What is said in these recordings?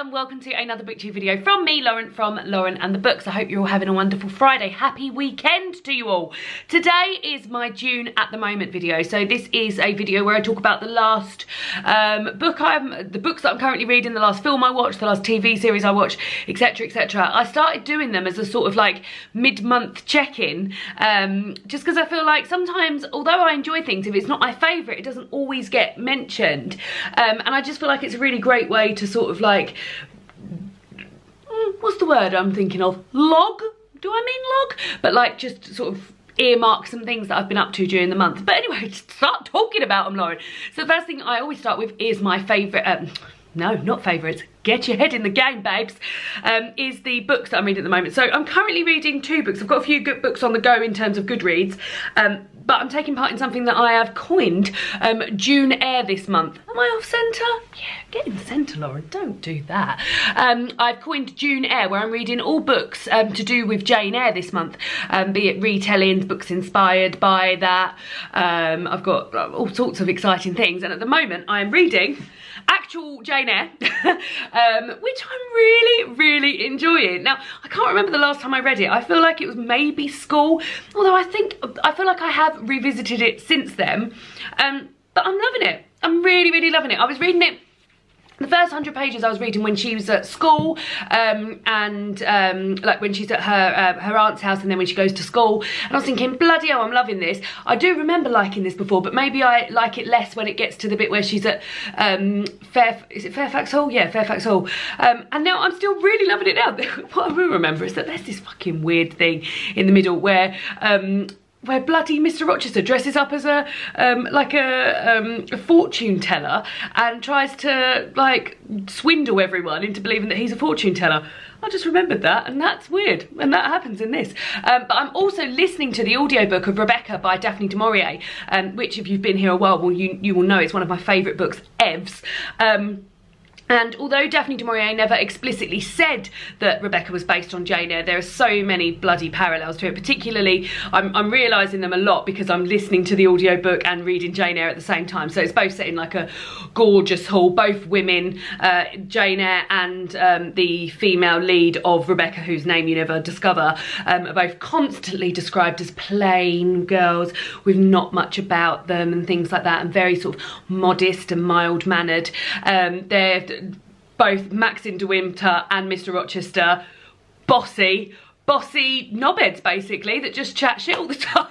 and welcome to another booktube video from me, Lauren, from Lauren and the Books. I hope you're all having a wonderful Friday. Happy weekend to you all. Today is my June at the moment video. So this is a video where I talk about the last um, book I'm, the books that I'm currently reading, the last film I watched, the last TV series I watched, etc, etc. I started doing them as a sort of like mid-month check-in, um, just because I feel like sometimes, although I enjoy things, if it's not my favourite, it doesn't always get mentioned. Um, and I just feel like it's a really great way to sort of like what's the word I'm thinking of? Log? Do I mean log? But like just sort of earmark some things that I've been up to during the month. But anyway, start talking about them, Lauren. So the first thing I always start with is my favourite, um, no, not favourites, get your head in the game, babes, um, is the books that I'm reading at the moment. So I'm currently reading two books. I've got a few good books on the go in terms of Goodreads, um, but I'm taking part in something that I have coined um, June Eyre this month. Am I off centre? Yeah, get in the centre, Lauren, don't do that. Um, I've coined June Eyre, where I'm reading all books um, to do with Jane Eyre this month, um, be it retellings, books inspired by that. I've got uh, all sorts of exciting things, and at the moment I'm reading actual Jane Eyre, um, which I'm really, really enjoying. Now, I can't remember the last time I read it. I feel like it was maybe school, although I think, I feel like I have revisited it since then. Um, but I'm loving it. I'm really, really loving it. I was reading it the first 100 pages I was reading when she was at school um, and um, like when she's at her uh, her aunt's house and then when she goes to school and I was thinking bloody hell I'm loving this. I do remember liking this before but maybe I like it less when it gets to the bit where she's at um, Fair, is it Fairfax Hall? Yeah Fairfax Hall. Um, and now I'm still really loving it now. What I will remember is that there's this fucking weird thing in the middle where um, where bloody Mr. Rochester dresses up as a um, like a, um, a, fortune teller and tries to like swindle everyone into believing that he's a fortune teller. I just remembered that and that's weird and that happens in this. Um, but I'm also listening to the audiobook of Rebecca by Daphne du Maurier, um, which if you've been here a while, well, you, you will know it's one of my favourite books, Evs. Um, and although Daphne du Maurier never explicitly said that Rebecca was based on Jane Eyre, there are so many bloody parallels to it. Particularly, I'm, I'm realising them a lot because I'm listening to the audiobook and reading Jane Eyre at the same time. So it's both set in like a gorgeous hall, both women, uh, Jane Eyre and um, the female lead of Rebecca, whose name you never discover, um, are both constantly described as plain girls with not much about them and things like that, and very sort of modest and mild-mannered. Um, they're both Maxim de Winter and Mr. Rochester bossy, bossy knobheads basically that just chat shit all the time.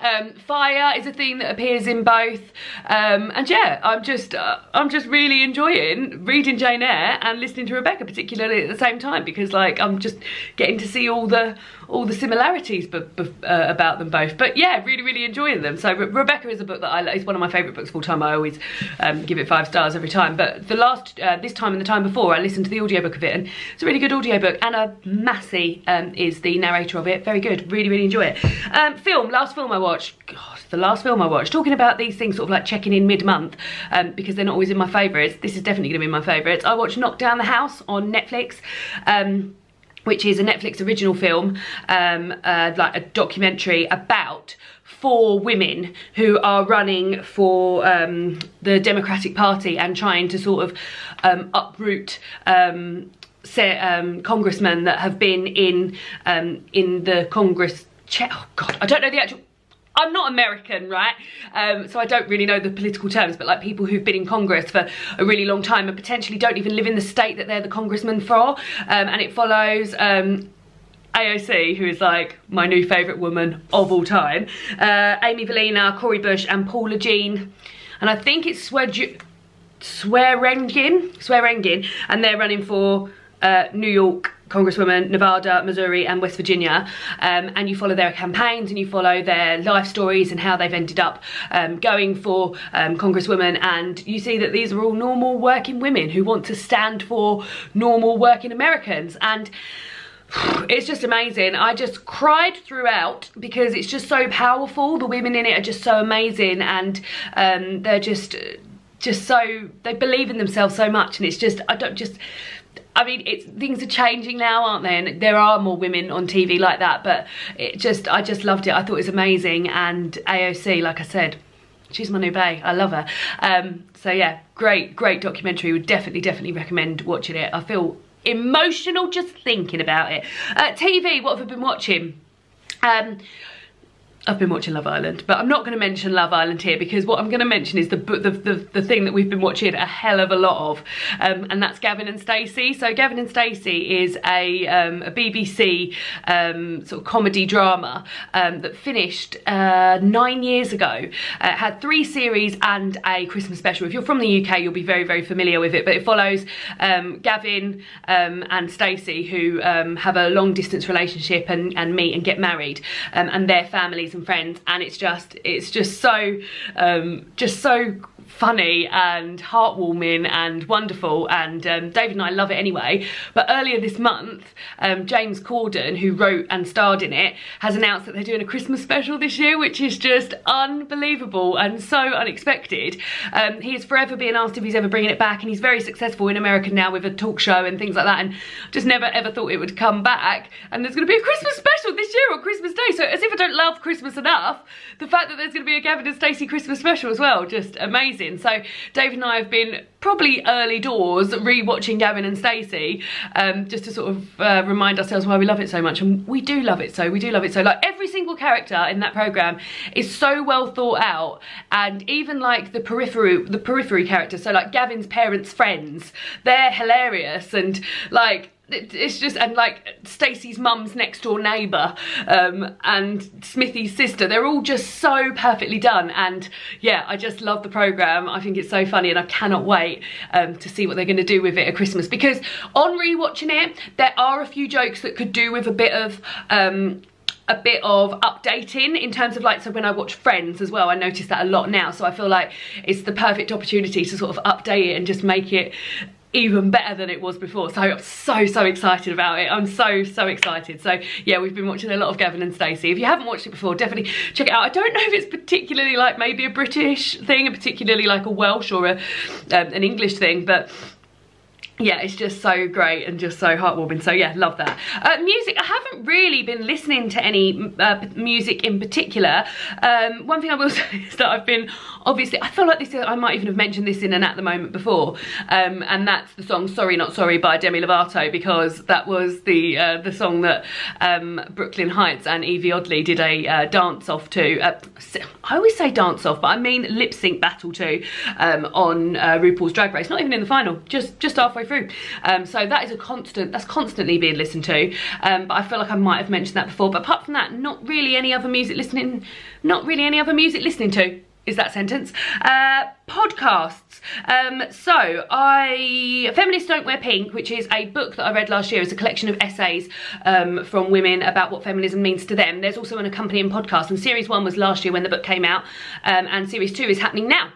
Um, fire is a theme that appears in both, um, and yeah, I'm just uh, I'm just really enjoying reading Jane Eyre and listening to Rebecca, particularly at the same time, because like I'm just getting to see all the all the similarities uh, about them both. But yeah, really really enjoying them. So Re Rebecca is a book that I is one of my favourite books of all time. I always um, give it five stars every time. But the last uh, this time and the time before, I listened to the audiobook of it, and it's a really good audiobook. Anna Massey um, is the narrator of it. Very good. Really really enjoy it. Um, film last film I watched, God, the last film I watched, talking about these things sort of like checking in mid-month um, because they're not always in my favourites. This is definitely going to be my favourites. I watched Knock Down the House on Netflix. Um, which is a Netflix original film, um, uh, like a documentary about four women who are running for um, the Democratic Party and trying to sort of um, uproot um, um, congressmen that have been in um, in the Congress oh god, I don't know the actual, I'm not American, right? Um, so I don't really know the political terms, but like people who've been in Congress for a really long time and potentially don't even live in the state that they're the congressman for. Um, and it follows um, AOC, who is like my new favourite woman of all time, uh, Amy Vilela, Cori Bush and Paula Jean. And I think it's Swear Swearengin, Swearengin, and they're running for uh, New York Congresswoman, Nevada, Missouri and West Virginia. Um, and you follow their campaigns and you follow their life stories and how they've ended up um, going for um, Congresswomen and you see that these are all normal working women who want to stand for normal working Americans. And it's just amazing. I just cried throughout because it's just so powerful. The women in it are just so amazing. And um, they're just just so they believe in themselves so much. And it's just i don't just I mean, it's things are changing now, aren't they? And there are more women on TV like that, but it just, I just loved it. I thought it was amazing. And AOC, like I said, she's my new bae. I love her. Um, so yeah, great, great documentary. Would definitely, definitely recommend watching it. I feel emotional just thinking about it. Uh, TV, what have I been watching? Um, I've been watching Love Island, but I'm not going to mention Love Island here because what I'm going to mention is the, the the, the thing that we've been watching a hell of a lot of, um, and that's Gavin and Stacey. So Gavin and Stacey is a, um, a BBC um, sort of comedy drama um, that finished uh, nine years ago. Uh, had three series and a Christmas special. If you're from the UK, you'll be very very familiar with it. But it follows um, Gavin um, and Stacey who have a long distance relationship and, and meet and get married, and their families and friends and it's just it's just so um, just so funny and heartwarming and wonderful and um, David and I love it anyway. But earlier this month um, James Corden who wrote and starred in it has announced that they're doing a Christmas special this year which is just unbelievable and so unexpected. Um, he is forever being asked if he's ever bringing it back and he's very successful in America now with a talk show and things like that and just never ever thought it would come back. And there's going to be a Christmas special this year on Christmas Day so as if I don't love Christmas enough the fact that there's going to be a Gavin and Stacey Christmas special as well just amazing amazing. So David and I have been probably early doors re-watching Gavin and Stacey um, just to sort of uh, remind ourselves why we love it so much. And we do love it so we do love it so. Like every single character in that program is so well thought out. And even like the periphery the periphery characters so like Gavin's parents friends they're hilarious. And like it's just and like Stacey's mum's next door neighbour um, and Smithy's sister. They're all just so perfectly done. And yeah I just love the programme. I think it's so funny and I cannot wait um, to see what they're going to do with it at Christmas. Because on rewatching it there are a few jokes that could do with a bit of um, a bit of updating in terms of like so when I watch Friends as well I notice that a lot now. So I feel like it's the perfect opportunity to sort of update it and just make it even better than it was before. So I'm so, so excited about it. I'm so, so excited. So yeah, we've been watching a lot of Gavin and Stacey. If you haven't watched it before, definitely check it out. I don't know if it's particularly like maybe a British thing, a particularly like a Welsh or a, um, an English thing, but yeah, it's just so great and just so heartwarming. So yeah, love that. Uh, music, I haven't really been listening to any uh, music in particular. Um, one thing I will say is that I've been, obviously, I feel like this, I might even have mentioned this in an At The Moment before, um, and that's the song Sorry Not Sorry by Demi Lovato, because that was the uh, the song that um, Brooke Lynn Hytes and Yvie Oddly did a uh, dance off to. Uh, I always say dance off, but I mean lip sync battle to um, on uh, RuPaul's Drag Race, not even in the final, just, just halfway through. Um, so that is a constant, that's constantly being listened to. Um, but I feel like I might have mentioned that before. But apart from that, not really any other music listening, not really any other music listening to is that sentence. Uh, podcasts. Um, so I, Feminists Don't Wear Pink, which is a book that I read last year. It's a collection of essays um, from women about what feminism means to them. There's also an accompanying podcast and series one was last year when the book came out um, and series two is happening now.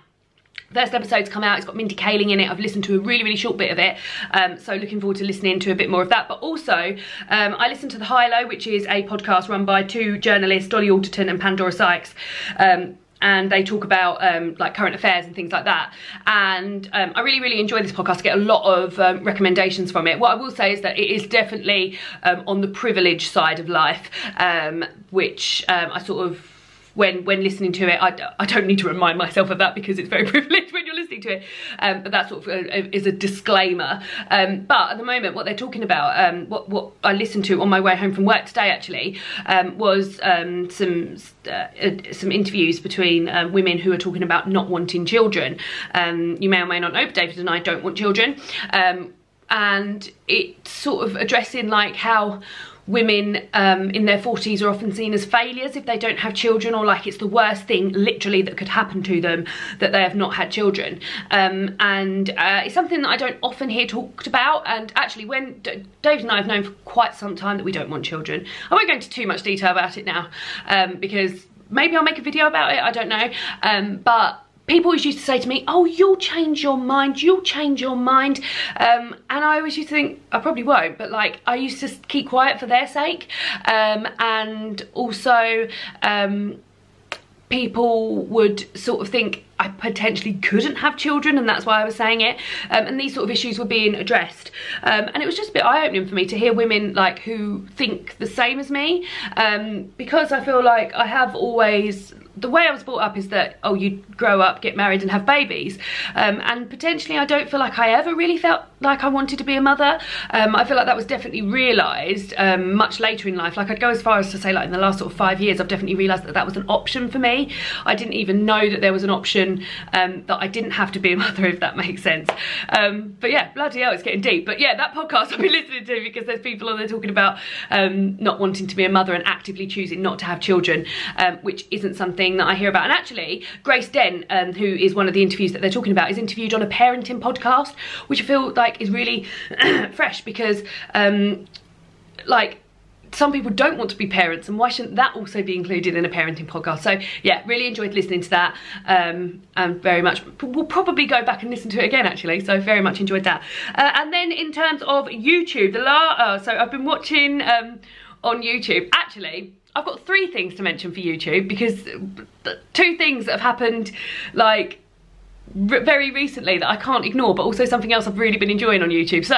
First episode's come out, it's got Mindy Kaling in it. I've listened to a really, really short bit of it. Um, so looking forward to listening to a bit more of that. But also, um, I listened to The High Low, which is a podcast run by two journalists, Dolly Alderton and Pandora Sykes. Um, and they talk about um, like current affairs and things like that and um, I really really enjoy this podcast I get a lot of um, recommendations from it what I will say is that it is definitely um, on the privilege side of life um, which um, I sort of when when listening to it I, I don't need to remind myself of that because it's very privileged when you're listening to it. Um, but that sort of uh, is a disclaimer. Um, but at the moment what they're talking about um, what what I listened to on my way home from work today actually um, was um, some uh, uh, some interviews between um, women who are talking about not wanting children. You may or may not know but David and I don't want children. And it's sort of addressing like how women um, in their 40s are often seen as failures if they don't have children or like it's the worst thing literally that could happen to them that they have not had children. Um, and uh, it's something that I don't often hear talked about. And actually when D Dave and I have known for quite some time that we don't want children. I won't go into too much detail about it now um, because maybe I'll make a video about it I don't know. Um, but people always used to say to me, oh, you'll change your mind, you'll change your mind. Um, and I always used to think, I probably won't, but like I used to keep quiet for their sake. Um, and also, um, people would sort of think I potentially couldn't have children and that's why I was saying it um, and these sort of issues were being addressed um, and it was just a bit eye-opening for me to hear women like who think the same as me um, because I feel like I have always the way I was brought up is that, oh, you grow up, get married and have babies. Um, and potentially I don't feel like I ever really felt like I wanted to be a mother. Um, I feel like that was definitely realised um, much later in life. Like I'd go as far as to say like in the last sort of five years, I've definitely realised that that was an option for me. I didn't even know that there was an option um, that I didn't have to be a mother, if that makes sense. Um, but yeah, bloody hell, it's getting deep. But yeah, that podcast I've been listening to because there's people on there talking about um, not wanting to be a mother and actively choosing not to have children, which isn't something that I hear about. And actually, Grace Dent, who is one of the interviews that they're talking about, is interviewed on a parenting podcast, which I feel like like is really fresh because um, like some people don't want to be parents and why shouldn't that also be included in a parenting podcast? So yeah really enjoyed listening to that um, and very much we'll probably go back and listen to it again actually so very much enjoyed that. Uh, and then in terms of YouTube the la uh, so I've been watching um, on YouTube. Actually I've got three things to mention for YouTube because two things that have happened like very recently that I can't ignore but also something else I've really been enjoying on YouTube. So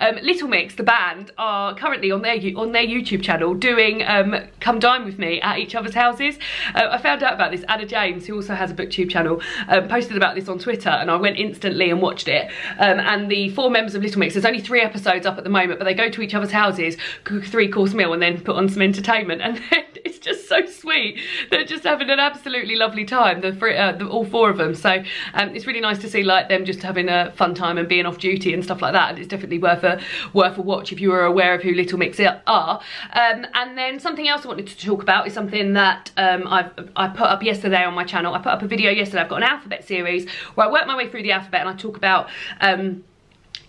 um, Little Mix, the band, are currently on their on their YouTube channel doing um, Come Dine With Me at each other's houses. Uh, I found out about this, Ada James, who also has a booktube channel, um, posted about this on Twitter and I went instantly and watched it. Um, and the four members of Little Mix, there's only three episodes up at the moment, but they go to each other's houses, cook a three course meal and then put on some entertainment and it's just so sweet. They're just having an absolutely lovely time, the, three, uh, the all four of them. So um, it's really nice to see like them just having a fun time and being off duty and stuff like that. And it's definitely worth a worth a watch if you are aware of who Little Mix are. Um, and then something else I wanted to talk about is something that um, I've I put up yesterday on my channel. I put up a video yesterday. I've got an alphabet series where I work my way through the alphabet and I talk about um,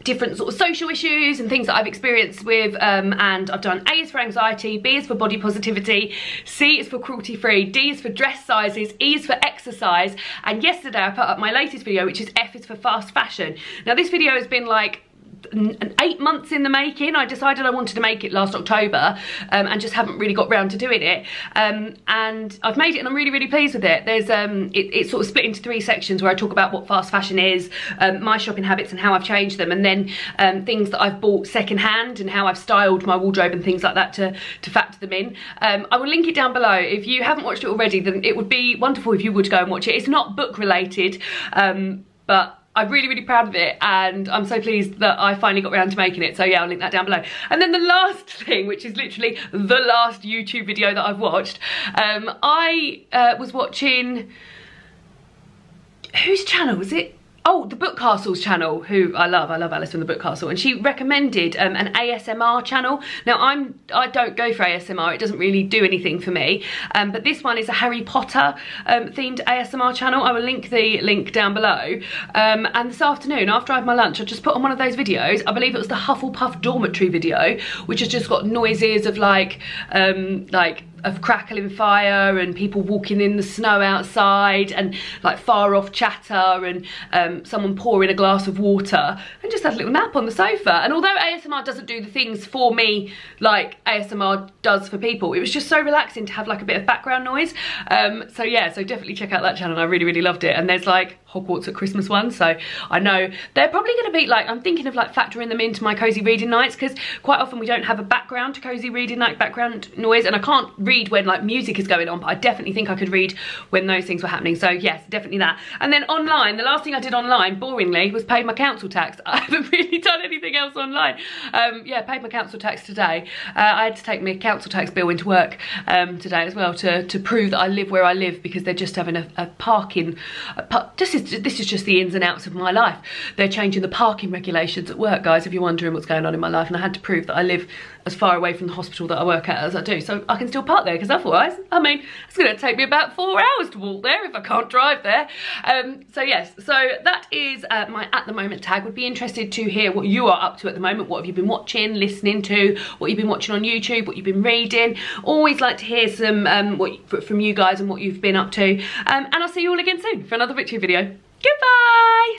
different sort of social issues and things that I've experienced with um, and I've done A is for anxiety, B is for body positivity, C is for cruelty free, D is for dress sizes, E is for exercise and yesterday I put up my latest video which is F is for fast fashion. Now this video has been like eight months in the making. I decided I wanted to make it last October um, and just haven't really got round to doing it. Um, and I've made it and I'm really, really pleased with it. There's um, it, It's sort of split into three sections where I talk about what fast fashion is, um, my shopping habits and how I've changed them, and then um, things that I've bought secondhand and how I've styled my wardrobe and things like that to, to factor them in. Um, I will link it down below. If you haven't watched it already, then it would be wonderful if you would go and watch it. It's not book related, but I'm really, really proud of it and I'm so pleased that I finally got around to making it. So yeah, I'll link that down below. And then the last thing, which is literally the last YouTube video that I've watched, um, I uh, was watching, whose channel was it? Oh, the Book Castles channel, who I love, I love Alice from the Book Castle, and she recommended um, an ASMR channel. Now, I'm, I don't go for ASMR, it doesn't really do anything for me, um, but this one is a Harry Potter um, themed ASMR channel. I will link the link down below. Um, and this afternoon, after I had my lunch, I just put on one of those videos, I believe it was the Hufflepuff dormitory video, which has just got noises of like, um, like of crackling fire and people walking in the snow outside and like far off chatter and um, someone pouring a glass of water and just had a little nap on the sofa. And although ASMR doesn't do the things for me like ASMR does for people, it was just so relaxing to have like a bit of background noise. Um, so yeah, so definitely check out that channel. I really, really loved it. And there's like Hogwarts at Christmas one. So I know they're probably going to be like, I'm thinking of like factoring them into my cozy reading nights because quite often we don't have a background to cozy reading night background noise and I can't read when like music is going on, but I definitely think I could read when those things were happening. So yes, definitely that. And then online, the last thing I did online, boringly, was pay my council tax. I haven't really done anything else online. Um, yeah, paid my council tax today. Uh, I had to take my council tax bill into work um, today as well to, to prove that I live where I live because they're just having a, a parking, a par this is this is just the ins and outs of my life. They're changing the parking regulations at work, guys, if you're wondering what's going on in my life. And I had to prove that I live as far away from the hospital that I work at as I do. So I can still park there because otherwise, I mean, it's going to take me about four hours to walk there if I can't drive there. Um, so yes, so that is uh, my at the moment tag. Would be interested to hear what you are up to at the moment. What have you been watching, listening to, what you've been watching on YouTube, what you've been reading. Always like to hear some um, what from you guys and what you've been up to. Um, and I'll see you all again soon for another victory video. Goodbye!